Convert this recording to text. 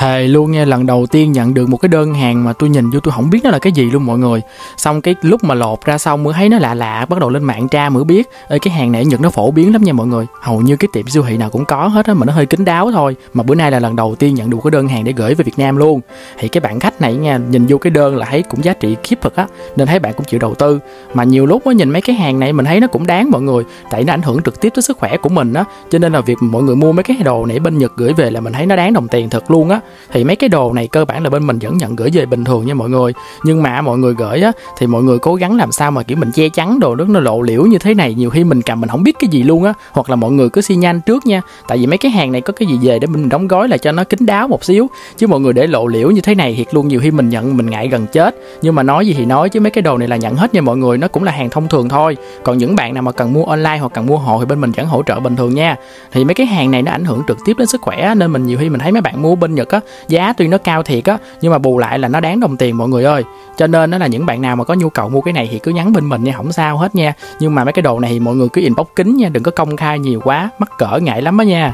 thề luôn nha lần đầu tiên nhận được một cái đơn hàng mà tôi nhìn vô tôi không biết nó là cái gì luôn mọi người. Xong cái lúc mà lột ra xong mới thấy nó lạ lạ bắt đầu lên mạng tra mới biết. Ê, cái hàng này ở nhật nó phổ biến lắm nha mọi người. Hầu như cái tiệm siêu thị nào cũng có hết á mà nó hơi kín đáo thôi. Mà bữa nay là lần đầu tiên nhận được cái đơn hàng để gửi về việt nam luôn. Thì cái bạn khách này nha nhìn vô cái đơn là thấy cũng giá trị khiếp thật á nên thấy bạn cũng chịu đầu tư. Mà nhiều lúc á nhìn mấy cái hàng này mình thấy nó cũng đáng mọi người tại nó ảnh hưởng trực tiếp tới sức khỏe của mình á. Cho nên là việc mọi người mua mấy cái đồ này bên nhật gửi về là mình thấy nó đáng đồng tiền thật luôn á thì mấy cái đồ này cơ bản là bên mình vẫn nhận gửi về bình thường nha mọi người. Nhưng mà mọi người gửi á, thì mọi người cố gắng làm sao mà, kiểu, mình che chắn đồ nước nó lộ liễu như thế này. Nhiều khi mình cầm mình không biết cái gì luôn á, hoặc là mọi người cứ xi nhanh trước nha. Tại vì mấy cái hàng này có cái gì về để mình đóng gói là cho nó kín đáo một xíu. Chứ mọi người để lộ liễu như thế này, thiệt luôn, nhiều khi mình nhận, mình ngại gần chết. Nhưng mà nói gì thì nói, chứ mấy cái đồ này là nhận hết nha mọi người, nó cũng là hàng thông thường thôi. Còn những bạn nào mà cần mua online hoặc cần mua hộ thì bên mình vẫn hỗ trợ bình thường nha. Thì mấy cái hàng này nó ảnh hưởng trực tiếp đến sức khỏe nên mình nhiều khi mình thấy mấy bạn mua bên nhật á giá tuy nó cao thiệt á, nhưng mà bù lại là nó đáng đồng tiền mọi người ơi. Cho nên nó là những bạn nào mà có nhu cầu mua cái này thì cứ nhắn bên mình nha, không sao hết nha. Nhưng mà mấy cái đồ này thì mọi người cứ inbox kín nha, đừng có công khai nhiều quá, mắc cỡ ngại lắm á nha.